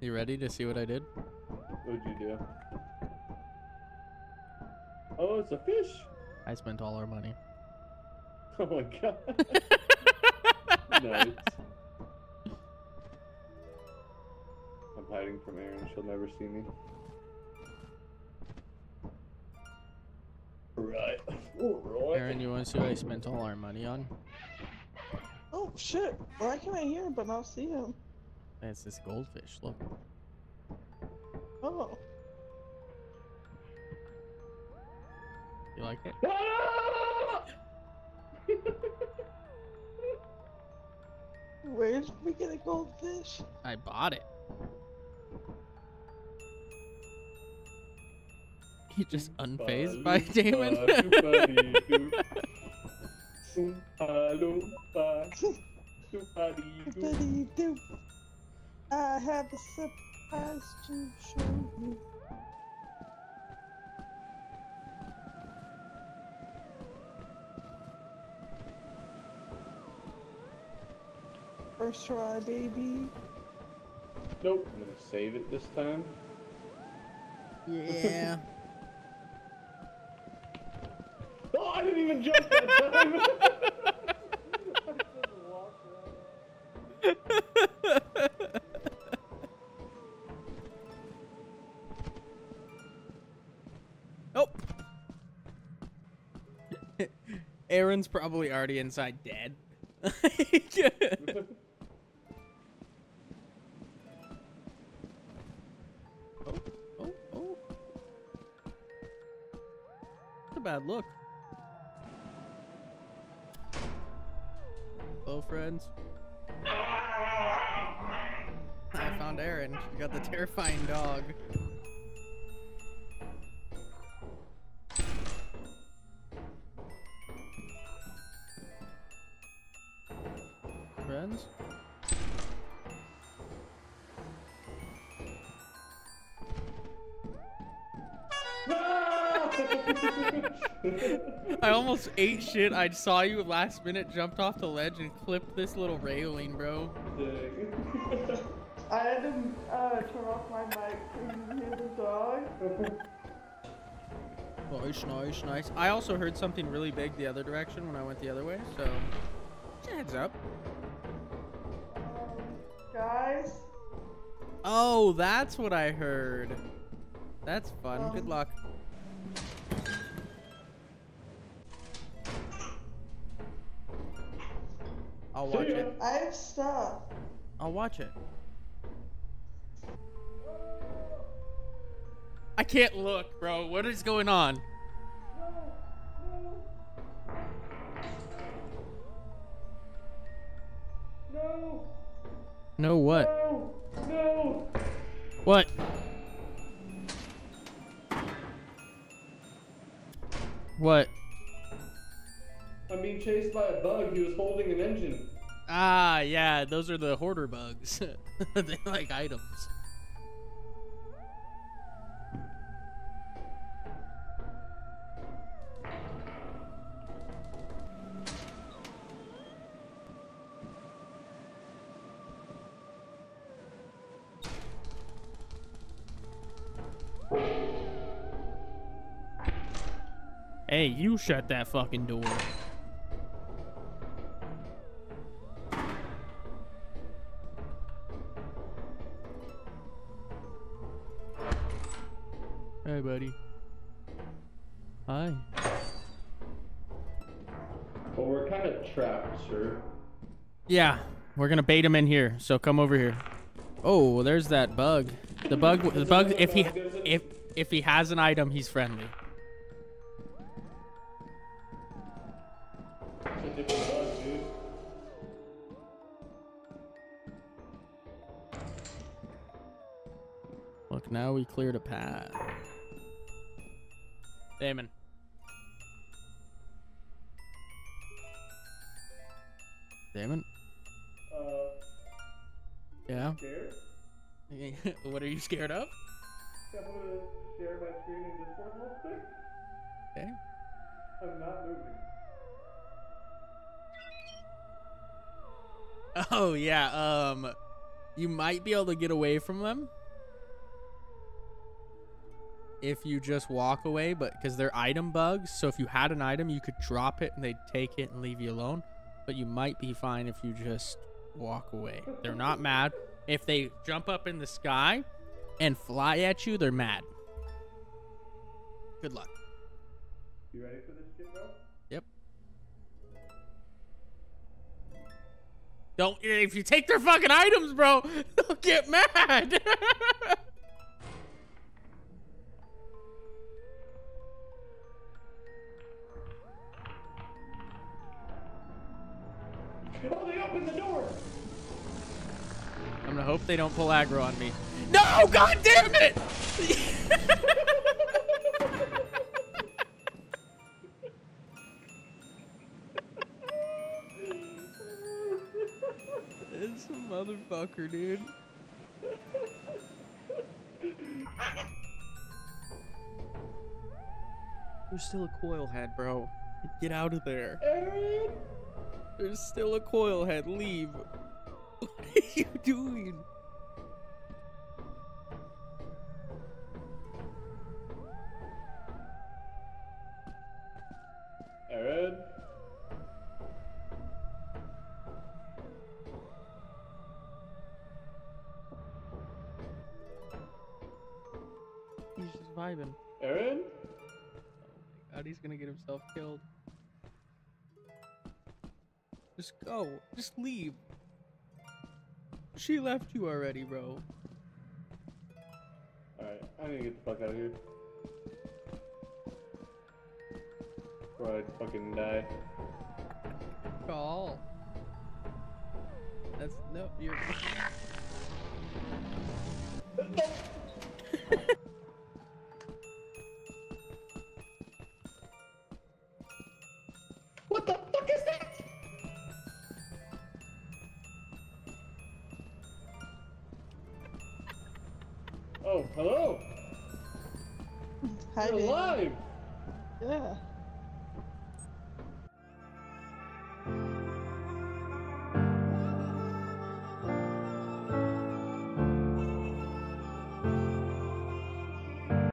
You ready to see what I did? What'd you do? Oh, it's a fish. I spent all our money. Oh my god. nice. I'm hiding from Aaron. She'll never see me. Right. Alright. Aaron, you want to see what I spent all our money on? Oh shit! Why can't I hear him but I'll see him? It's this goldfish. Look. Oh. You like it? Where did we get a goldfish? I bought it. He just unfazed by Damon. I have a surprise to show you. First try, baby. Nope. I'm gonna save it this time. yeah. Oh, I didn't even jump that time. Aaron's probably already inside dead. oh, oh, oh. That's a bad look. Hello, friends. I found Aaron. She got the terrifying dog. Friends? I almost ate shit. I saw you last minute, jumped off the ledge, and clipped this little railing, bro. Dang. I had to uh, turn off my mic to hear the dog. Nice, nice, nice. I also heard something really big the other direction when I went the other way, so heads up. Guys, Oh, that's what I heard. That's fun. Good Um, luck. I'll watch it. I have stuff. I'll watch it. I can't look, bro. What is going on? No, No what? no, no. What? What? I'm being chased by a bug. He was holding an engine. Ah, yeah, those are the hoarder bugs. they like items. Hey, you shut that fucking door. Hey, buddy. Hi. Well, we're kind of trapped, sir. Yeah, we're gonna bait him in here. So come over here. Oh, there's that bug. The bug. The bug. If he if if he has an item, he's friendly. Look, now we cleared a path. Damon. Damon. Uh, Yeah. scared? what are you scared of? I'm gonna share my screen in Discord real quick. Okay. I'm not moving. Oh yeah. Um. You might be able to get away from them if you just walk away, but because they're item bugs. So if you had an item, you could drop it and they'd take it and leave you alone. But you might be fine if you just walk away. They're not mad. If they jump up in the sky and fly at you, they're mad. Good luck. You ready for this shit, bro? Yep. Don't if you take their fucking items, bro, they'll get mad. Oh, they opened the door! I'm gonna hope they don't pull aggro on me. No, god damn it! It's a motherfucker, dude. There's still a coil head, bro. Get out of there. Aaron! There's still a coil head. Leave. What are you doing? Aaron? He's just vibing. Aaron? Oh my god, he's gonna get himself killed. Just go. Just leave. She left you already, bro. Alright, I need to get the fuck out of here. Before I fucking die. Call. That's no. You're. Hello! Hi, You're baby. alive! Yeah.